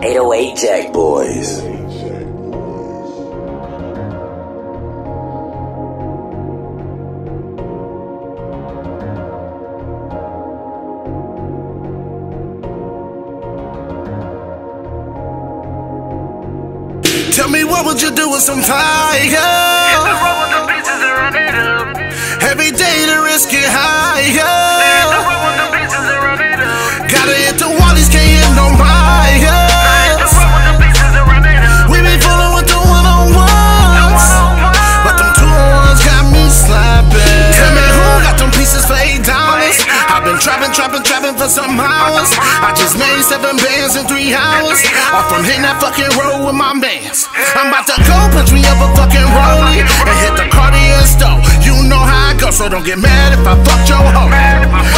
808 Jack Boys. Tell me what would you do with some fire? Every day the risk get higher. For some hours. I just made seven bands in three hours. Off from hitting that fucking road with my mans. I'm about to go punch me up a fucking rollie and hit the Cartier stove. You know how I go, so don't get mad if I fuck your hoe.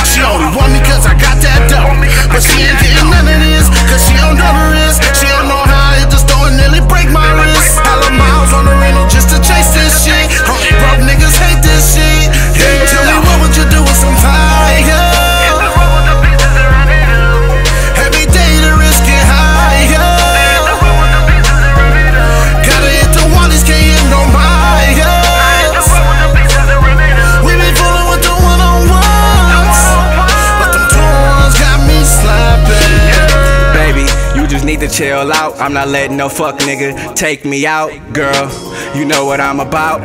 Need to chill out. I'm not letting no fuck nigga take me out, girl. You know what I'm about.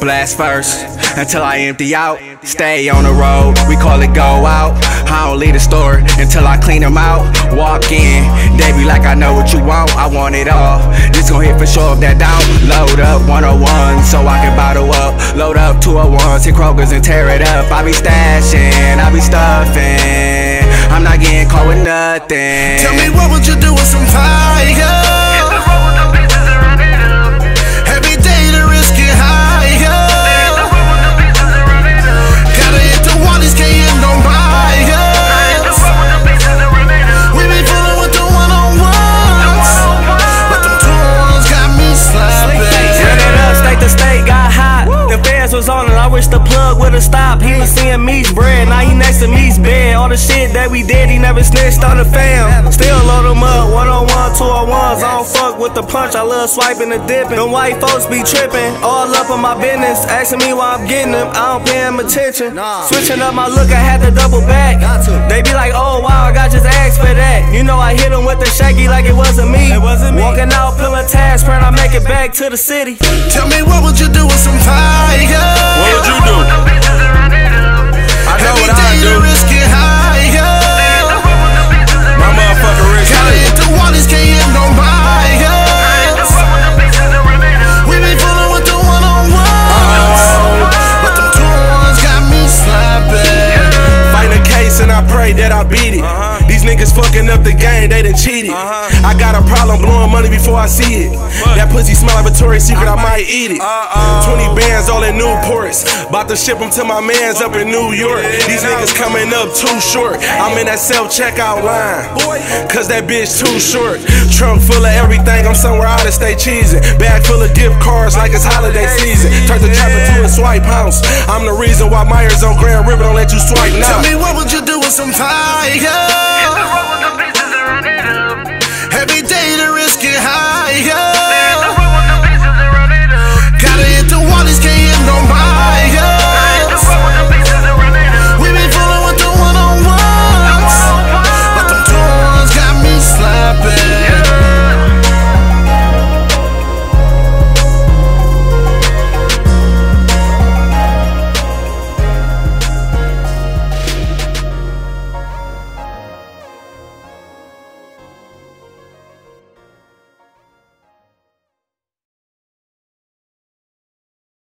Blast first until I empty out. Stay on the road, we call it go out. I don't leave the store until I clean them out. Walk in, they be like, I know what you want, I want it all. This gon' hit for sure if that down. Load up 101 so I can bottle up. Load up 201s, hit Kroger's and tear it up. I be stashing, I be stuffing. I'm not getting caught with nothing. Tell me what would you do some fire? Wish the plug would've stopped. He was seeing me's bread, now he next to me's bed. All the shit that we did, he never snitched on the fam. Still load him up, 101, 201s. I don't fuck with the punch, I love swiping and dipping. Them white folks be tripping, all up on my business. Asking me why I'm getting them, I don't pay him attention. Switching up my look, I had to double back. They be like, oh wow, I got just asked for that. You know I hit him with the shaky like it wasn't me. It wasn't me. Walking out, pulling tags, praying I make it back to the city. Tell me what would you do the game, they done cheated. I got a problem blowing money before I see it. That pussy smell like Victoria's Secret, I might eat it. 20 bands all in Newports. About to ship them to my mans up in New York. These niggas coming up too short. I'm in that self checkout line. Cause that bitch too short. Trunk full of everything, I'm somewhere out of state cheesing. Bag full of gift cards like it's holiday season. Turn the trap into a swipe house. I'm the reason why Meijers on Grand River don't let you swipe now. Tell me what would you do with some fire?